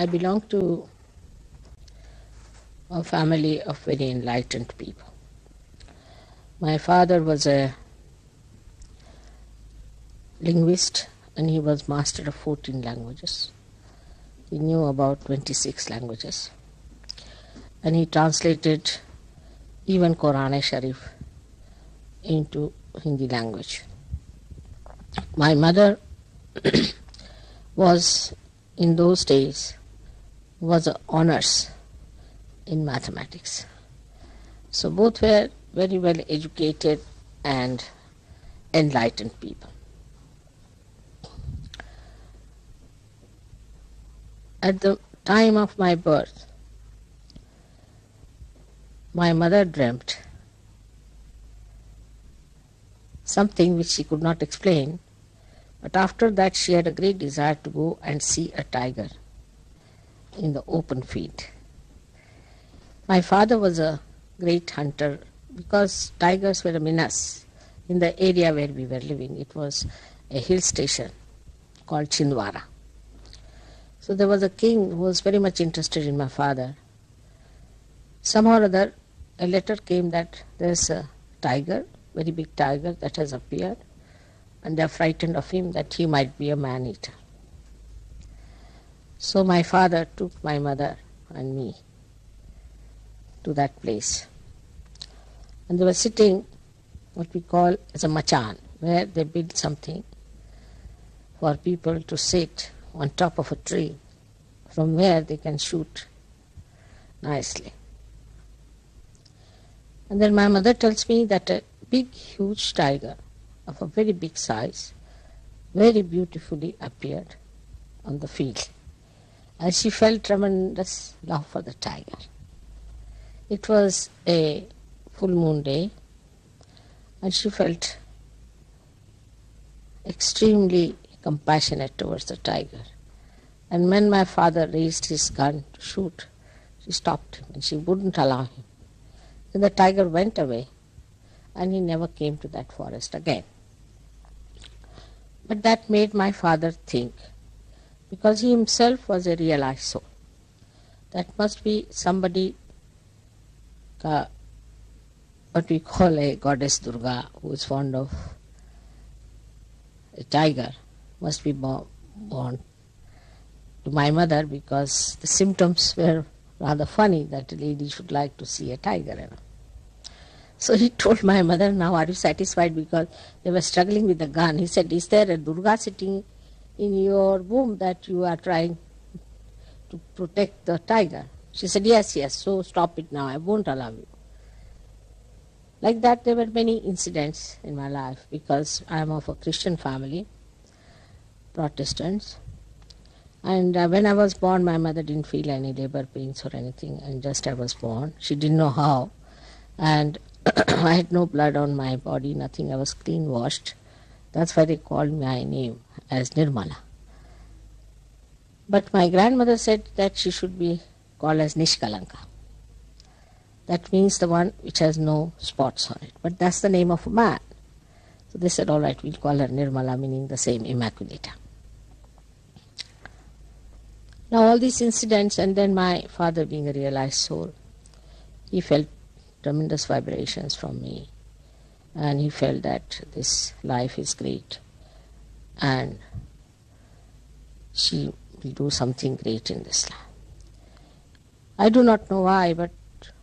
I belong to a family of very enlightened people. My father was a linguist and he was master of 14 languages. He knew about 26 languages. And he translated even Quran Sharif into Hindi language. My mother was in those days was honors in mathematics. So both were very well educated and enlightened people. At the time of my birth, my mother dreamt something which she could not explain, but after that she had a great desire to go and see a tiger in the open field. My father was a great hunter because tigers were a menace in the area where we were living. It was a hill station called Chindwara. So there was a king who was very much interested in my father. Somehow or other, a letter came that there's a tiger, very big tiger that has appeared, and they're frightened of him that he might be a man eater. So my father took my mother and me to that place. And they were sitting what we call as a machan, where they build something for people to sit on top of a tree from where they can shoot nicely. And then my mother tells me that a big, huge tiger of a very big size very beautifully appeared on the field. And she felt tremendous love for the tiger. It was a full moon day, and she felt extremely compassionate towards the tiger. And when my father raised his gun to shoot, she stopped him and she wouldn't allow him. Then the tiger went away and he never came to that forest again. But that made my father think because he himself was a realized soul. That must be somebody, what we call a goddess Durga, who is fond of a tiger, must be born, born to my mother because the symptoms were rather funny that a lady should like to see a tiger. You know. So he told my mother, Now are you satisfied? Because they were struggling with the gun. He said, Is there a Durga sitting in your womb that you are trying to protect the tiger? She said, Yes, yes, so stop it now, I won't allow you. Like that, there were many incidents in my life because I am of a Christian family, Protestants. And uh, when I was born, my mother didn't feel any labor pains or anything, and just I was born. She didn't know how. And I had no blood on my body, nothing. I was clean washed. That's why they called my name as Nirmala. But my grandmother said that she should be called as Nishkalanka. That means the one which has no spots on it. But that's the name of a man. So they said, all right, we'll call her Nirmala, meaning the same Immaculata. Now, all these incidents, and then my father being a realized soul, he felt tremendous vibrations from me. And he felt that this life is great and she will do something great in this life. I do not know why, but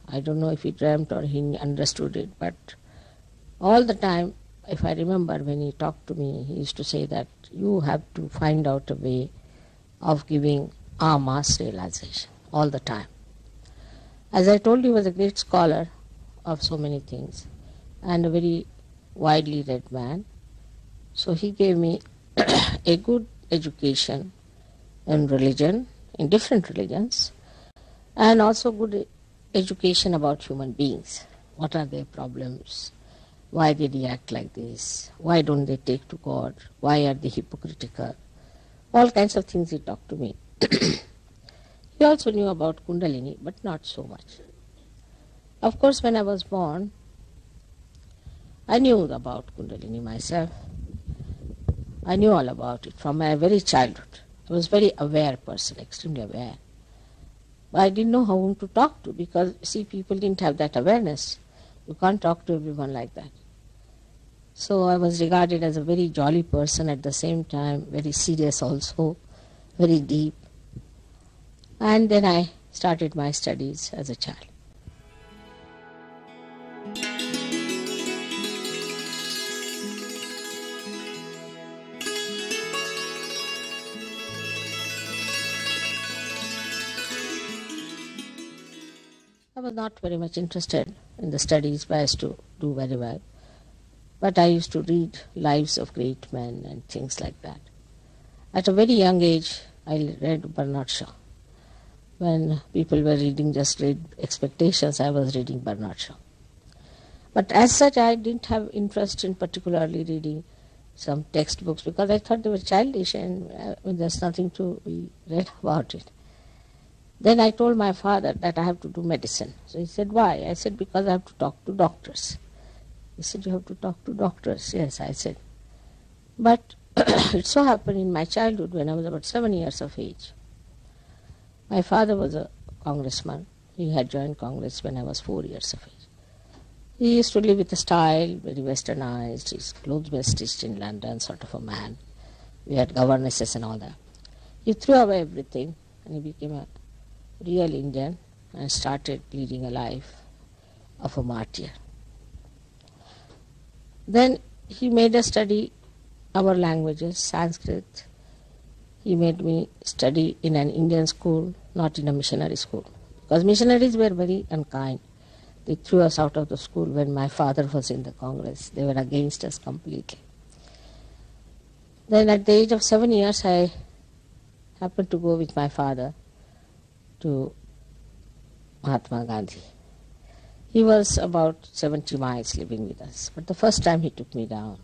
I don't know if he dreamt or he understood it, but all the time, if I remember when he talked to me, he used to say that you have to find out a way of giving our mass realization all the time. As I told you, he was a great scholar of so many things and a very widely read man. So he gave me a good education in religion, in different religions, and also good education about human beings. What are their problems? Why they react like this? Why don't they take to God? Why are they hypocritical? All kinds of things he talked to me. he also knew about Kundalini, but not so much. Of course, when I was born, I knew about Kundalini myself. I knew all about it from my very childhood. I was very aware person, extremely aware. But I didn't know whom to talk to because, see, people didn't have that awareness. You can't talk to everyone like that. So I was regarded as a very jolly person at the same time, very serious also, very deep. And then I started my studies as a child. Not very much interested in the studies, but I used to do very well. But I used to read lives of great men and things like that. At a very young age, I read Bernard Shaw. When people were reading just Great Expectations, I was reading Bernard Shaw. But as such, I didn't have interest in particularly reading some textbooks because I thought they were childish and uh, there's nothing to be read about it. Then I told my father that I have to do medicine. So he said, Why? I said, Because I have to talk to doctors. He said, You have to talk to doctors. Yes, I said. But it so happened in my childhood when I was about seven years of age. My father was a congressman. He had joined Congress when I was four years of age. He used to live with a style, very westernized. His clothes were stitched in London, sort of a man. We had governesses and all that. He threw away everything and he became a real Indian and started leading a life of a martyr. Then he made us study our languages, Sanskrit. He made me study in an Indian school, not in a missionary school. Because missionaries were very unkind. They threw us out of the school when my father was in the Congress. They were against us completely. Then at the age of seven years, I happened to go with my father to Mahatma Gandhi. He was about 70 miles living with us, but the first time he took me down.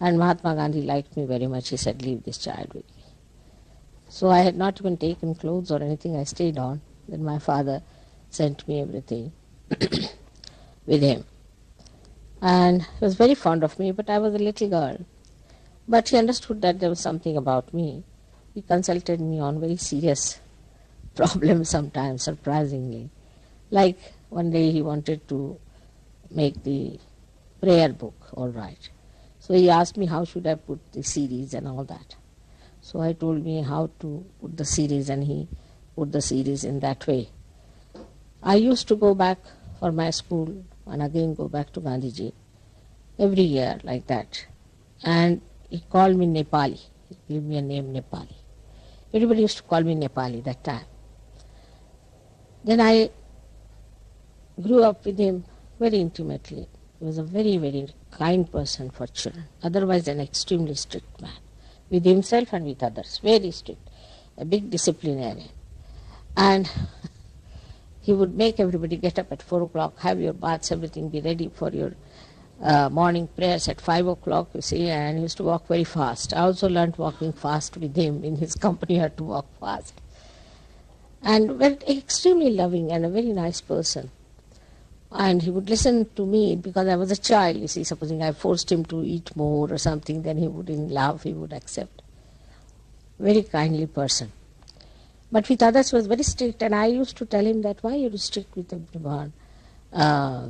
And Mahatma Gandhi liked me very much. He said, Leave this child with me. So I had not even taken clothes or anything. I stayed on. Then my father sent me everything with him. And he was very fond of me, but I was a little girl. But he understood that there was something about me. He consulted me on very serious problem sometimes, surprisingly. Like one day he wanted to make the prayer book all right. So he asked me how should I put the series and all that. So I told me how to put the series and he put the series in that way. I used to go back for my school and again go back to Gandhiji every year like that. And he called me Nepali. He gave me a name Nepali. Everybody used to call me Nepali that time. Then I grew up with him very intimately. He was a very, very kind person for children, otherwise an extremely strict man, with himself and with others, very strict, a big disciplinarian. And he would make everybody get up at 4 o'clock, have your baths, everything be ready for your uh, morning prayers at 5 o'clock, you see, and he used to walk very fast. I also learned walking fast with him. In his company, I had to walk fast and very extremely loving and a very nice person. And he would listen to me because I was a child, you see, supposing I forced him to eat more or something, then he would in love, he would accept. Very kindly person. But with others was very strict and I used to tell him that why are you strict with everyone? Uh,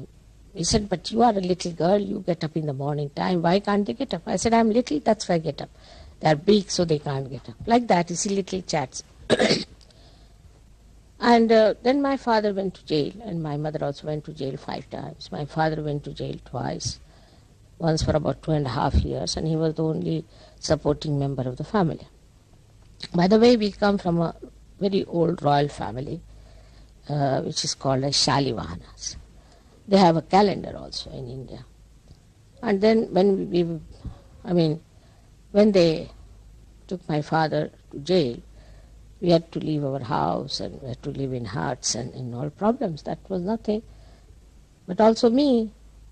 he said, but you are a little girl, you get up in the morning time, why can't they get up? I said, I'm little, that's why I get up. They are big, so they can't get up. Like that, you see, little chats. And uh, then my father went to jail, and my mother also went to jail five times. My father went to jail twice, once for about two and a half years, and he was the only supporting member of the family. By the way, we come from a very old royal family, uh, which is called as Shalivahanas. They have a calendar also in India. And then when we, I mean, when they took my father to jail, we had to leave our house and we had to live in huts and in all problems. That was nothing. But also me,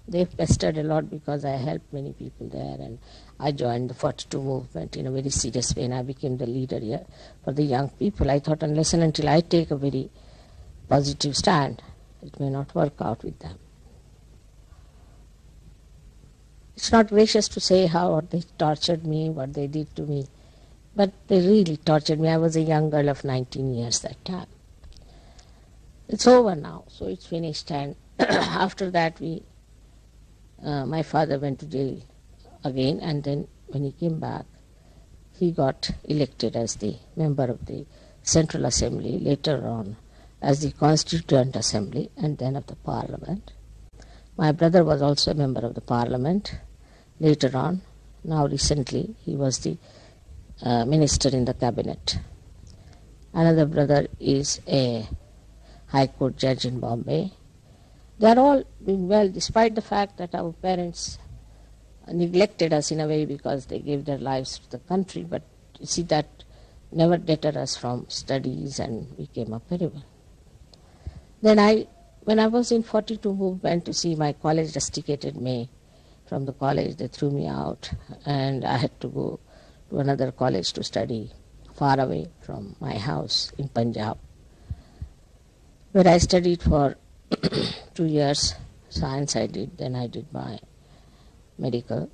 they pestered a lot because I helped many people there and I joined the 42 movement in a very serious way and I became the leader here for the young people. I thought unless and until I take a very positive stand, it may not work out with them. It's not gracious to say how they tortured me, what they did to me. But they really tortured me. I was a young girl of 19 years that time. It's over now, so it's finished. And after that, we, uh, my father went to jail again, and then when he came back, he got elected as the member of the Central Assembly, later on as the Constituent Assembly, and then of the Parliament. My brother was also a member of the Parliament later on. Now, recently, he was the uh, minister in the cabinet. Another brother is a High Court judge in Bombay. They are all doing well, despite the fact that our parents neglected us in a way because they gave their lives to the country. But you see, that never deterred us from studies, and we came up very well. Then I, when I was in 42, moved went to see my college rusticated me from the college. They threw me out, and I had to go to another college to study far away from my house in Punjab, where I studied for two years. Science I did, then I did my medical.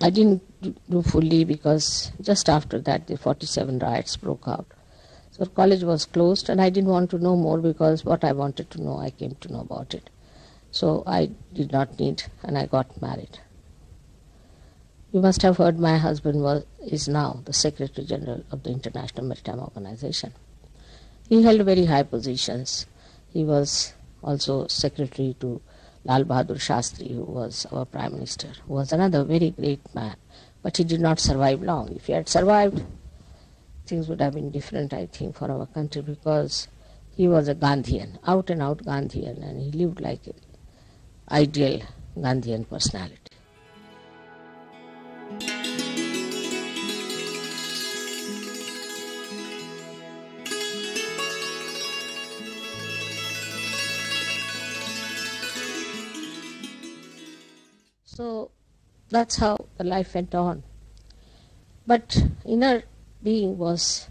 I didn't do fully because just after that the 47 riots broke out. So college was closed and I didn't want to know more because what I wanted to know I came to know about it. So I did not need and I got married. You must have heard my husband was, is now the Secretary General of the International Maritime Organization. He held very high positions. He was also Secretary to Lal Bahadur Shastri, who was our Prime Minister, who was another very great man, but he did not survive long. If he had survived, things would have been different, I think, for our country because he was a Gandhian, out and out Gandhian, and he lived like an ideal Gandhian personality. That's how the life went on. But inner being was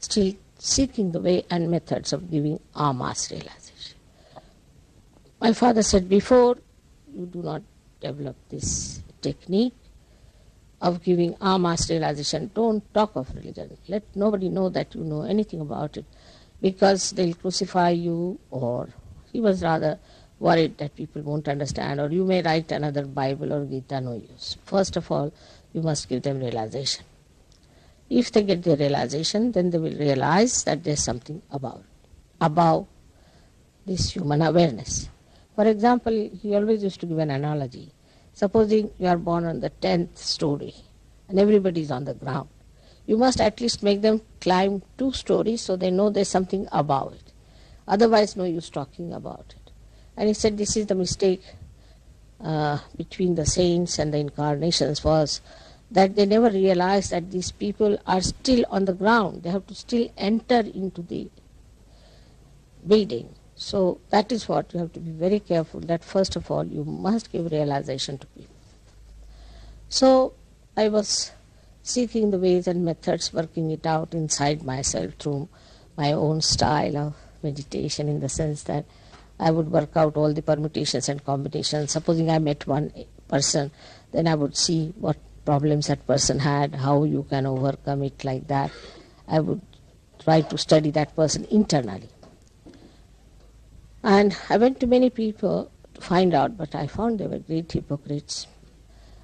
still seeking the way and methods of giving mass realization. My father said, before you do not develop this technique of giving mass realization, don't talk of religion. Let nobody know that you know anything about it because they'll crucify you or he was rather worried that people won't understand, or you may write another Bible or Gita, no use. First of all, you must give them realization. If they get the realization, then they will realize that there's something about, above this human awareness. For example, he always used to give an analogy. Supposing you are born on the tenth story and everybody is on the ground. You must at least make them climb two stories so they know there's something above it. Otherwise, no use talking about it. And he said this is the mistake uh, between the saints and the incarnations was that they never realized that these people are still on the ground. They have to still enter into the building. So that is what you have to be very careful that first of all you must give realization to people. So I was seeking the ways and methods, working it out inside myself through my own style of meditation in the sense that I would work out all the permutations and combinations. Supposing I met one person, then I would see what problems that person had, how you can overcome it like that. I would try to study that person internally. And I went to many people to find out, but I found they were great hypocrites.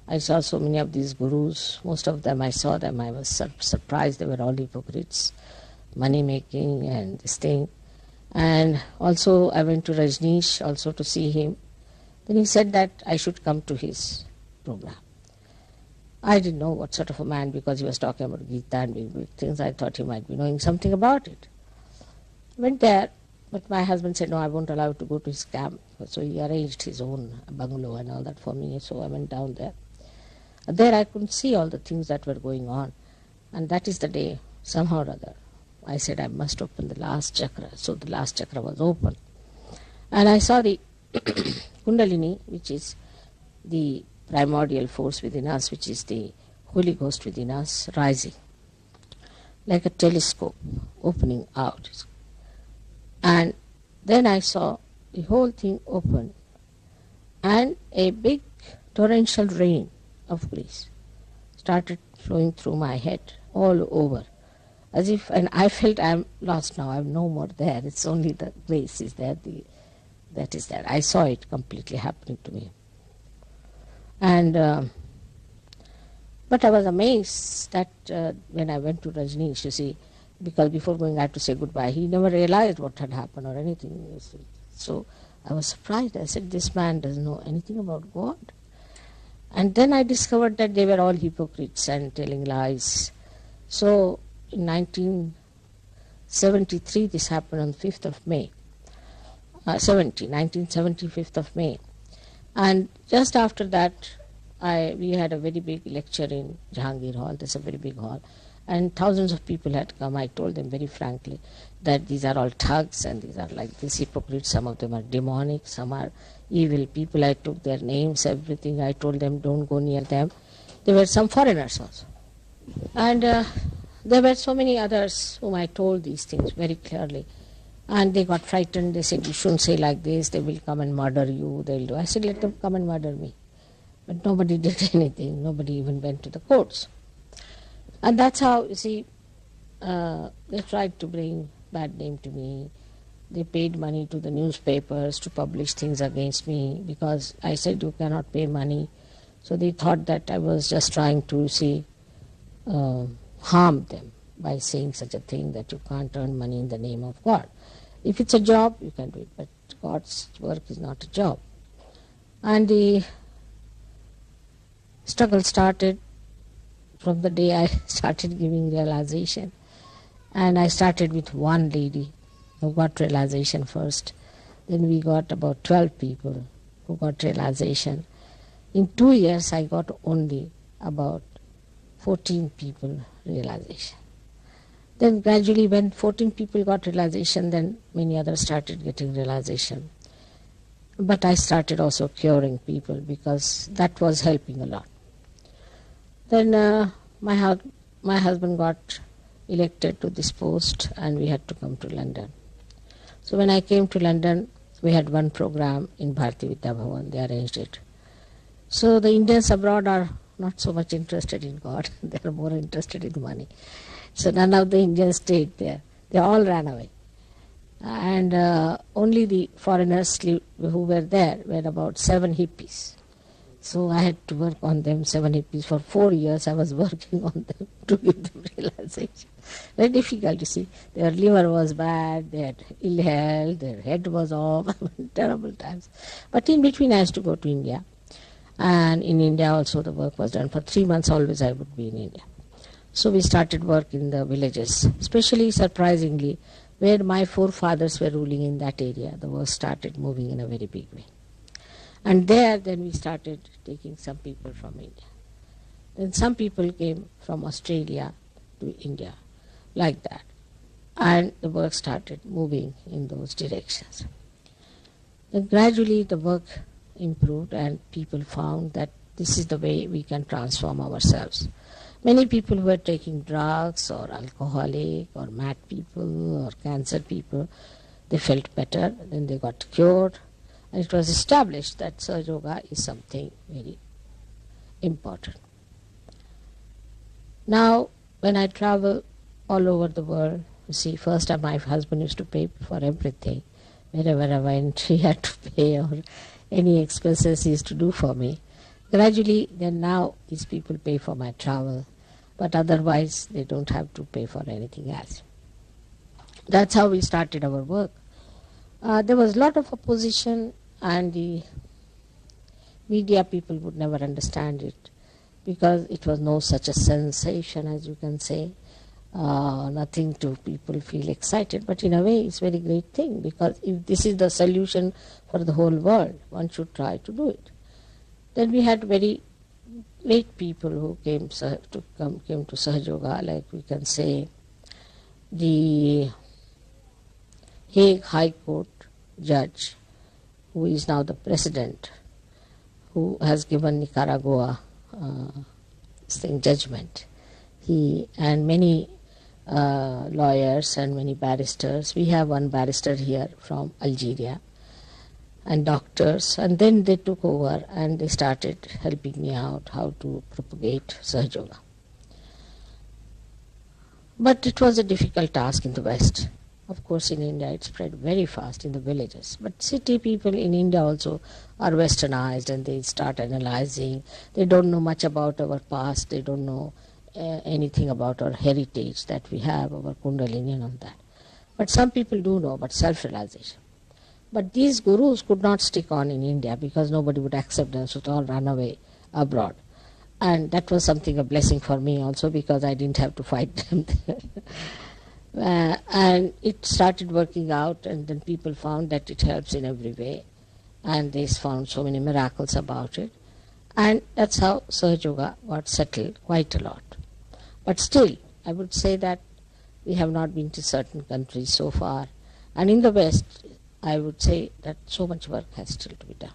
I saw so many of these gurus. Most of them, I saw them. I was sur- surprised they were all hypocrites, money making and this thing. And also, I went to Rajneesh also to see him. Then he said that I should come to his program. I didn't know what sort of a man because he was talking about Gita and big, big things. I thought he might be knowing something about it. Went there, but my husband said, No, I won't allow you to go to his camp. So he arranged his own bungalow and all that for me. So I went down there. There I couldn't see all the things that were going on. And that is the day, somehow or other, I said I must open the last chakra. So the last chakra was open. And I saw the Kundalini, which is the primordial force within us, which is the Holy Ghost within us, rising like a telescope opening out. And then I saw the whole thing open and a big torrential rain of grace started flowing through my head all over. As if, and I felt I'm lost now, I'm no more there. It's only the grace is there, the, that is there. I saw it completely happening to me. And, uh, but I was amazed that uh, when I went to Rajneesh, you see, because before going I had to say goodbye, he never realized what had happened or anything. So I was surprised. I said, this man doesn't know anything about God. And then I discovered that they were all hypocrites and telling lies. So in 1973, this happened on 5th of May. Uh, 70, 1970, 5th of May. And just after that, I, we had a very big lecture in Jahangir Hall. There's a very big hall. And thousands of people had come. I told them very frankly that these are all thugs and these are like these hypocrites. Some of them are demonic, some are evil people. I took their names, everything. I told them don't go near them. There were some foreigners also. And uh, there were so many others whom I told these things very clearly. And they got frightened. They said, You shouldn't say like this. They will come and murder you. They'll do. I said, Let them come and murder me. But nobody did anything. Nobody even went to the courts. And that's how, you see, uh, they tried to bring bad name to me. They paid money to the newspapers to publish things against me because I said you cannot pay money. So they thought that I was just trying to see uh, harm them by saying such a thing that you can't earn money in the name of God. If it's a job, you can do it, but God's work is not a job. And the struggle started from the day I started giving realization. And I started with one lady who got realization first. Then we got about 12 people who got realization. In two years, I got only about 14 people realization. Then gradually, when 14 people got realization, then many others started getting realization. But I started also curing people because that was helping a lot. Then uh, my, hu- my husband got elected to this post and we had to come to London. So when I came to London, we had one program in Bharati Vidya Bhavan, they arranged it. So the Indians abroad are not so much interested in God, they are more interested in money. So none of the Indians stayed there, they all ran away. And uh, only the foreigners who were there were about seven hippies. So I had to work on them, seven hippies. For four years I was working on them to give them realization. Very difficult, you see. Their liver was bad, they had ill health, their head was off, terrible times. But in between I used to go to India. And in India also the work was done. For three months always I would be in India. So we started work in the villages, especially surprisingly, where my forefathers were ruling in that area, the work started moving in a very big way. And there then we started taking some people from India. Then some people came from Australia to India, like that. And the work started moving in those directions. Then gradually the work improved and people found that this is the way we can transform ourselves. Many people were taking drugs or alcoholic or mad people or cancer people, they felt better, then they got cured, and it was established that Sahaja Yoga is something very important. Now, when I travel all over the world, you see, first my husband used to pay for everything. Wherever I went, he had to pay, or any expenses he used to do for me. Gradually, then now these people pay for my travel, but otherwise they don't have to pay for anything else. That's how we started our work. Uh, there was a lot of opposition, and the media people would never understand it because it was no such a sensation, as you can say. Uh, nothing to people feel excited, but in a way, it's a very great thing because if this is the solution for the whole world, one should try to do it. Then we had very great people who came to come came to Sahaja Yoga, like we can say the Hague High Court judge, who is now the president, who has given Nicaragua uh, thing judgment. He and many uh, lawyers and many barristers. We have one barrister here from Algeria. and doctors, and then they took over and they started helping me out how to propagate Sahaja Yoga. But it was a difficult task in the West. Of course, in India it spread very fast in the villages. But city people in India also are westernized and they start analyzing. They don't know much about our past, they don't know uh, anything about our heritage that we have, our Kundalini and all that. But some people do know about self realization. But these gurus could not stick on in India because nobody would accept them, so they all ran away abroad. And that was something a blessing for me also because I didn't have to fight them. Uh, and it started working out, and then people found that it helps in every way, and they found so many miracles about it. And that's how Sahaja Yoga got settled quite a lot. But still, I would say that we have not been to certain countries so far. And in the West, I would say that so much work has still to be done.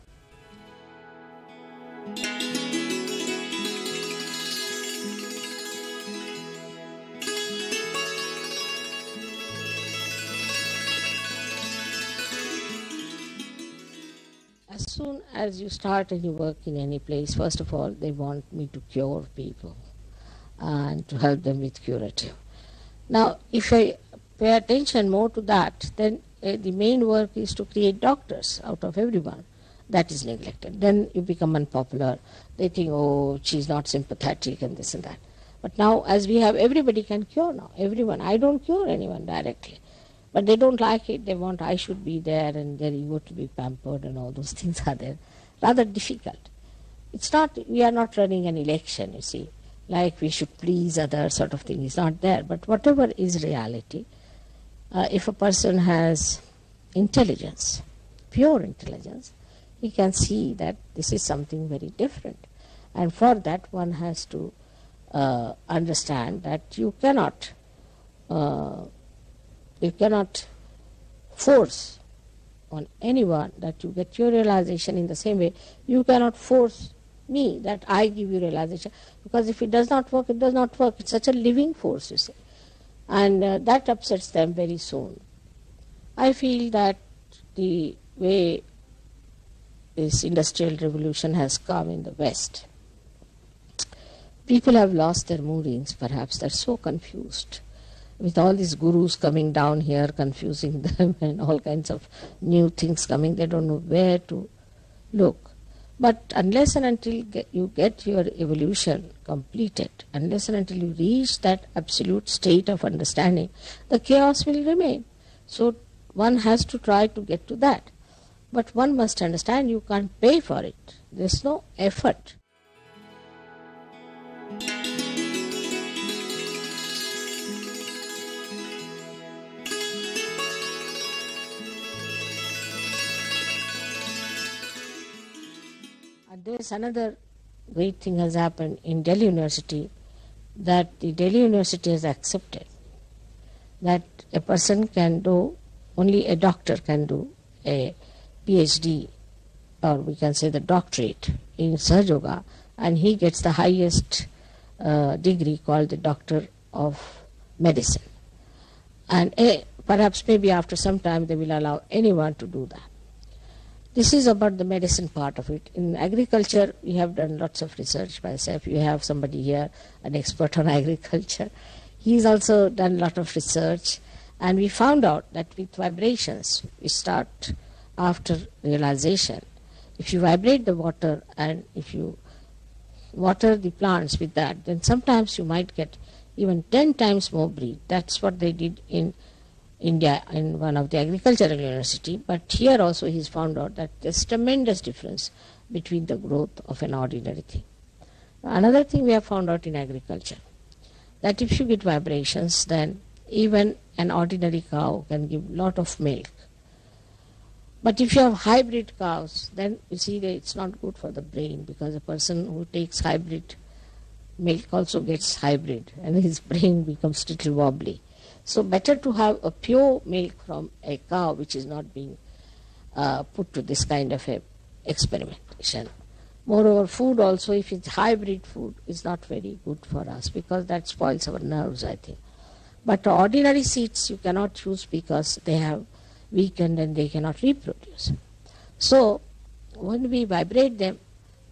As soon as you start any work in any place, first of all, they want me to cure people and to help them with curative. Now, if I pay attention more to that, then uh, the main work is to create doctors out of everyone. That is neglected. Then you become unpopular. They think, oh, she's not sympathetic and this and that. But now, as we have, everybody can cure now. Everyone. I don't cure anyone directly. But they don't like it. They want I should be there and their ego to be pampered and all those things are there. Rather difficult. It's not, we are not running an election, you see, like we should please others sort of thing is not there. But whatever is reality, uh, if a person has intelligence, pure intelligence, he can see that this is something very different. And for that, one has to uh, understand that you cannot uh, you cannot force on anyone that you get your realization in the same way. You cannot force me that I give you realization because if it does not work, it does not work. It's such a living force, you see. And uh, that upsets them very soon. I feel that the way this industrial revolution has come in the West, people have lost their moorings, perhaps. They're so confused with all these gurus coming down here, confusing them, and all kinds of new things coming, they don't know where to look. But unless and until you get your evolution completed, unless and until you reach that absolute state of understanding, the chaos will remain. So one has to try to get to that. But one must understand you can't pay for it. There's no effort. There's another great thing has happened in Delhi University that the Delhi University has accepted that a person can do, only a doctor can do a PhD or we can say the doctorate in Sahaja Yoga and he gets the highest uh, degree called the Doctor of Medicine. And uh, perhaps maybe after some time they will allow anyone to do that. This is about the medicine part of it. In agriculture, we have done lots of research myself. You have somebody here, an expert on agriculture. He's also done a lot of research, and we found out that with vibrations, we start after realization. If you vibrate the water and if you water the plants with that, then sometimes you might get even 10 times more breed. That's what they did in India in one of the agricultural university, but here also he's found out that there's tremendous difference between the growth of an ordinary thing. Another thing we have found out in agriculture, that if you get vibrations, then even an ordinary cow can give lot of milk. But if you have hybrid cows, then you see that it's not good for the brain because a person who takes hybrid milk also gets hybrid and his brain becomes little wobbly. So better to have a pure milk from a cow which is not being uh, put to this kind of a experimentation. Moreover, food also, if it's hybrid food, is not very good for us because that spoils our nerves, I think. But ordinary seeds you cannot use because they have weakened and they cannot reproduce. So when we vibrate them,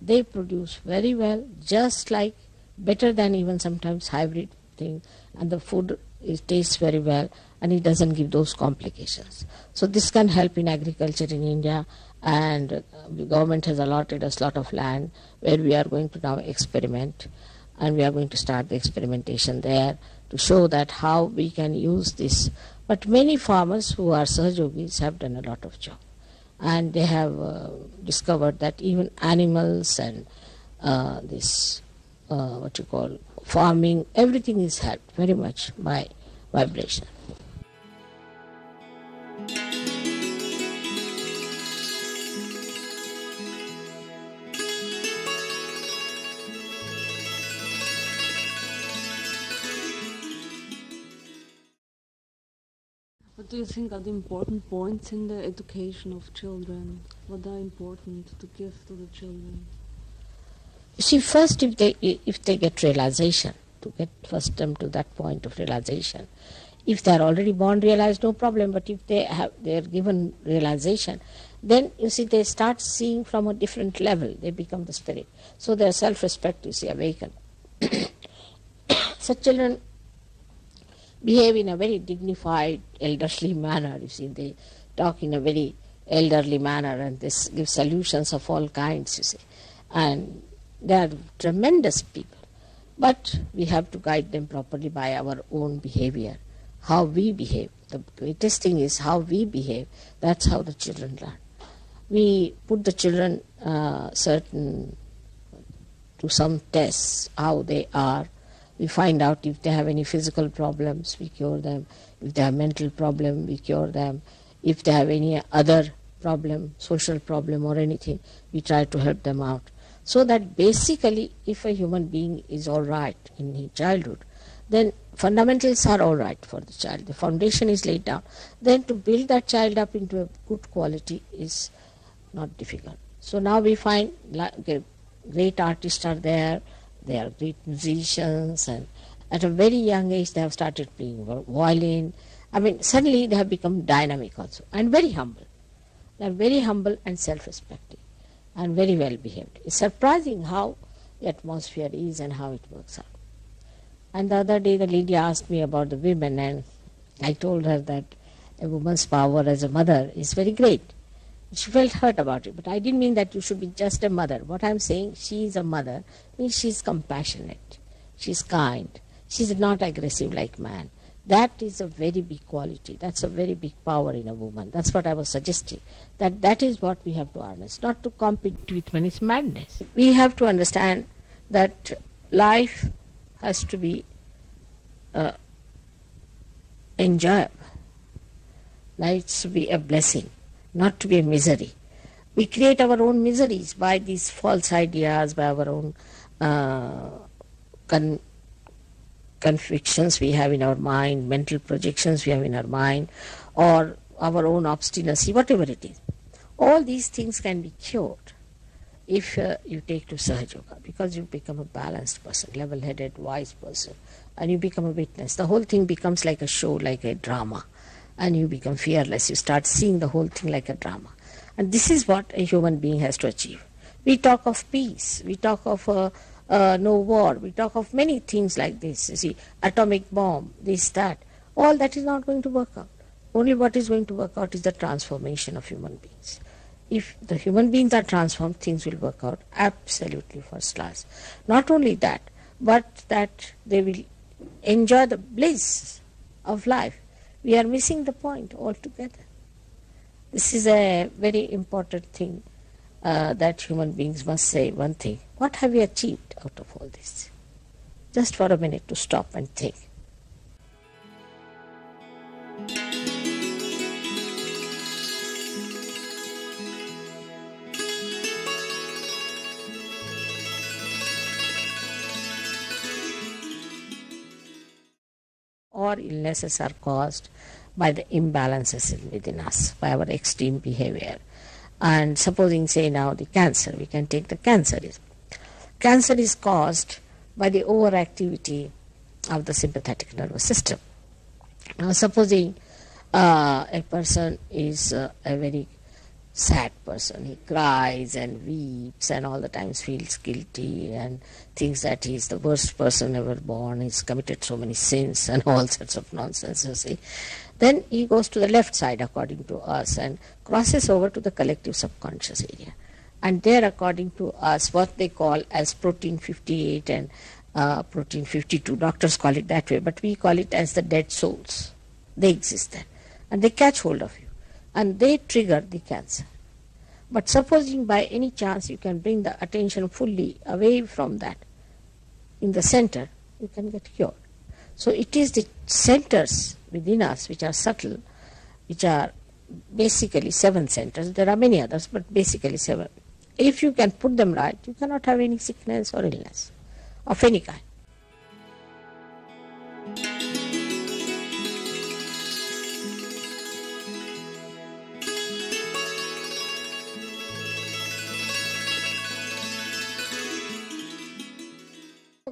they produce very well, just like better than even sometimes hybrid thing, and the food it tastes very well and it doesn't give those complications. So this can help in agriculture in India and uh, the government has allotted us a lot of land where we are going to now experiment and we are going to start the experimentation there to show that how we can use this. But many farmers who are Sahaja Yogis have done a lot of job and they have uh, discovered that even animals and uh, this uh, what you call farming everything is helped very much by vibration. What do you think are the important points in the education of children? What are important to give to the children? See, first, if they if they get realization, to get first them to that point of realization. If they are already born realized, no problem. But if they have they are given realization, then you see they start seeing from a different level. They become the spirit. So their self-respect you see awaken. Such children behave in a very dignified, elderly manner. You see, they talk in a very elderly manner and they give solutions of all kinds, you see. And they are tremendous people. But we have to guide them properly by our own behavior, how we behave. The greatest thing is how we behave. That's how the children learn. We put the children uh, certain to some tests, how they are, we find out if they have any physical problems, we cure them. If they have mental problem, we cure them. If they have any other problem, social problem or anything, we try to help them out. So that basically, if a human being is all right in his childhood, then fundamentals are all right for the child. The foundation is laid down. Then to build that child up into a good quality is not difficult. So now we find great artists are there, they are great musicians, and at a very young age they have started playing violin. I mean, suddenly they have become dynamic also and very humble. They are very humble and self-respecting and very well behaved. It's surprising how the atmosphere is and how it works out. And the other day the lady asked me about the women and I told her that a woman's power as a mother is very great. She felt hurt about it, but I didn't mean that you should be just a mother. What I'm saying, she is a mother, means she's compassionate, she's kind, she's not aggressive like man. That is a very big quality. That's a very big power in a woman. That's what I was suggesting. That that is what we have to harness, not to compete with men. It's madness. We have to understand that life has to be uh, enjoyable. Life to be a blessing not to be a misery. We create our own miseries by these false ideas, by our own uh, con- convictions we have in our mind, mental projections we have in our mind, or our own obstinacy, whatever it is. All these things can be cured if uh, you take to Sahaja Yoga because you become a balanced person, level headed, wise person, and you become a witness. The whole thing becomes like a show, like a drama and you become fearless. You start seeing the whole thing like a drama. And this is what a human being has to achieve. We talk of peace, we talk of uh, uh, no war, we talk of many things like this. You see, atomic bomb, this, that. All that is not going to work out. Only what is going to work out is the transformation of human beings. If the human beings are transformed, things will work out absolutely first class. Not only that, but that they will enjoy the bliss of life we are missing the point altogether. This is a very important thing uh, that human beings must say one thing. What have we achieved out of all this? Just for a minute to stop and think. or illnesses are caused by the imbalances within us, by our extreme behavior. And supposing, say now, the cancer, we can take the cancer. Is cancer is caused by the overactivity of the sympathetic nervous system. Now, supposing uh, a person is uh, a very sad person. He cries and weeps and all the times feels guilty and thinks that he's the worst person ever born. He's committed so many sins and all sorts of nonsense, you see. Then he goes to the left side, according to us, and crosses over to the collective subconscious area. And there, according to us, what they call as protein 58 and uh, protein 52, doctors call it that way, but we call it as the dead souls. They exist there. And they catch hold of you. And they trigger the cancer. But supposing by any chance you can bring the attention fully away from that, in the center, you can get cured. So it is the centers within us which are subtle, which are basically seven centers. There are many others, but basically seven. If you can put them right, you cannot have any sickness or illness of any kind.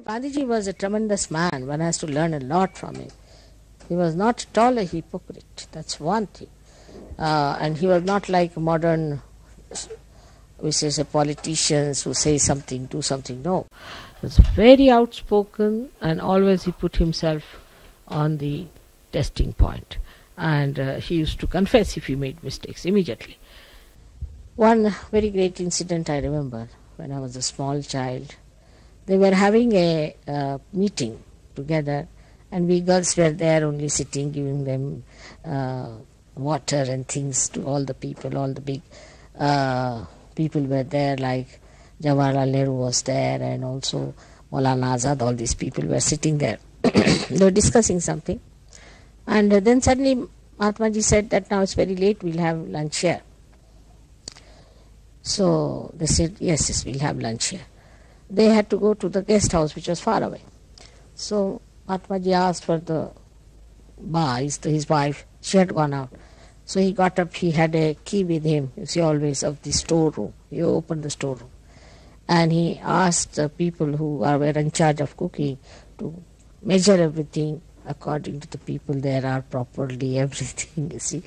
Gandhiji was a tremendous man. One has to learn a lot from him. He was not at all a hypocrite. That's one thing. Uh, and he was not like modern, we say, politicians who say something, do something. No. He was very outspoken and always he put himself on the testing point. And uh, he used to confess if he made mistakes immediately. One very great incident I remember when I was a small child. They were having a uh, meeting together and we girls were there only sitting, giving them uh, water and things to all the people, all the big uh, people were there, like Jawaharlal Nehru was there, and also Maulana Azad, all these people were sitting there. they were discussing something. And then suddenly Mahatmaji said that now it's very late, we'll have lunch here. So they said, yes, yes, we'll have lunch here. They had to go to the guest house, which was far away. So Mahatmaji asked for the ba, his, his wife. She had gone out. So he got up, he had a key with him, you see, always of the storeroom. He opened the storeroom. And he asked the people who are, were in charge of cooking to measure everything according to the people there are properly, everything, you see.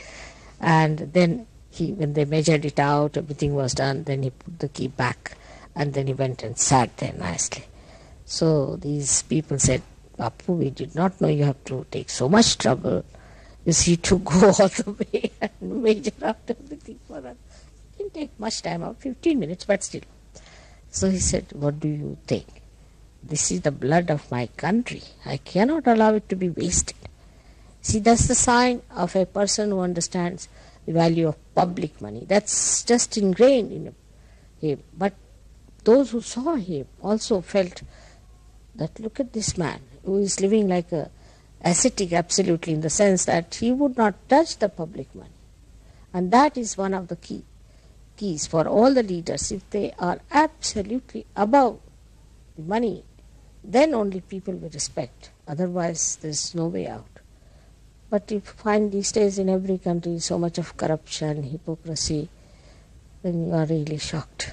And then he, when they measured it out, everything was done, then he put the key back and then he went and sat there nicely. So these people said, We did not know you have to take so much trouble, you see, to go all the way and measure out everything for us. It didn't take much time, about 15 minutes, but still. So he said, What do you think? This is the blood of my country. I cannot allow it to be wasted. See, that's the sign of a person who understands the value of public money. That's just ingrained in him. But those who saw him also felt that look at this man who is living like a ascetic absolutely in the sense that he would not touch the public money. And that is one of the key keys for all the leaders. If they are absolutely above the money, then only people will respect. Otherwise, there's no way out. But if you find these days in every country so much of corruption, hypocrisy, then you are really shocked.